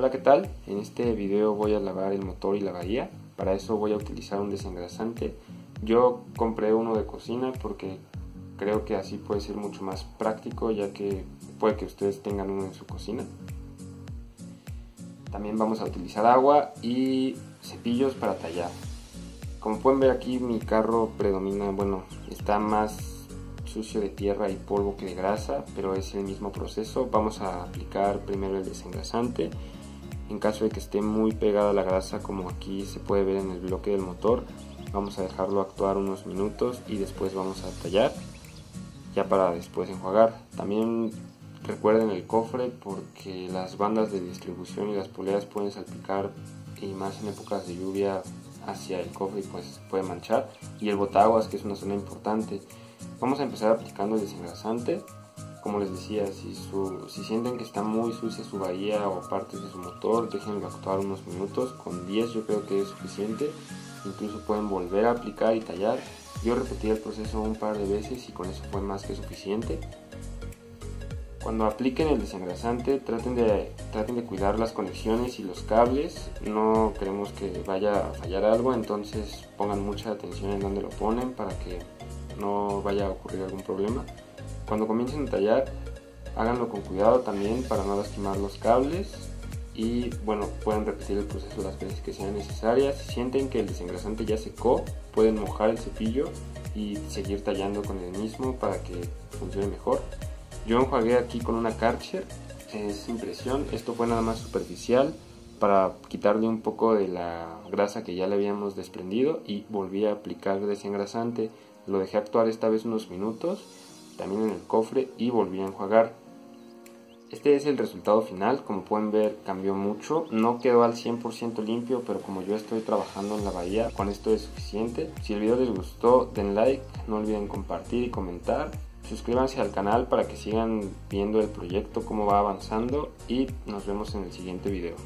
Hola, ¿qué tal? En este video voy a lavar el motor y la bahía. Para eso voy a utilizar un desengrasante. Yo compré uno de cocina porque creo que así puede ser mucho más práctico ya que puede que ustedes tengan uno en su cocina. También vamos a utilizar agua y cepillos para tallar. Como pueden ver aquí mi carro predomina, bueno, está más sucio de tierra y polvo que de grasa, pero es el mismo proceso. Vamos a aplicar primero el desengrasante. En caso de que esté muy pegada la grasa, como aquí se puede ver en el bloque del motor, vamos a dejarlo actuar unos minutos y después vamos a tallar, ya para después enjuagar. También recuerden el cofre porque las bandas de distribución y las poleas pueden salpicar y más en épocas de lluvia hacia el cofre y pues puede manchar. Y el botaguas que es una zona importante. Vamos a empezar aplicando el desengrasante. Como les decía, si, si sienten que está muy sucia su bahía o partes de su motor, déjenlo actuar unos minutos. Con 10 yo creo que es suficiente. Incluso pueden volver a aplicar y tallar. Yo repetí el proceso un par de veces y con eso fue más que suficiente. Cuando apliquen el desengrasante traten de, traten de cuidar las conexiones y los cables, no queremos que vaya a fallar algo, entonces pongan mucha atención en donde lo ponen para que no vaya a ocurrir algún problema. Cuando comiencen a tallar, háganlo con cuidado también para no lastimar los cables y bueno, pueden repetir el proceso las veces que sean necesarias. Si sienten que el desengrasante ya secó, pueden mojar el cepillo y seguir tallando con el mismo para que funcione mejor. Yo enjuagué aquí con una Karcher, es impresión, esto fue nada más superficial para quitarle un poco de la grasa que ya le habíamos desprendido y volví a aplicar desengrasante lo dejé actuar esta vez unos minutos, también en el cofre y volví a enjuagar. Este es el resultado final, como pueden ver cambió mucho, no quedó al 100% limpio, pero como yo estoy trabajando en la bahía, con esto es suficiente. Si el video les gustó, den like, no olviden compartir y comentar. Suscríbanse al canal para que sigan viendo el proyecto, cómo va avanzando y nos vemos en el siguiente video.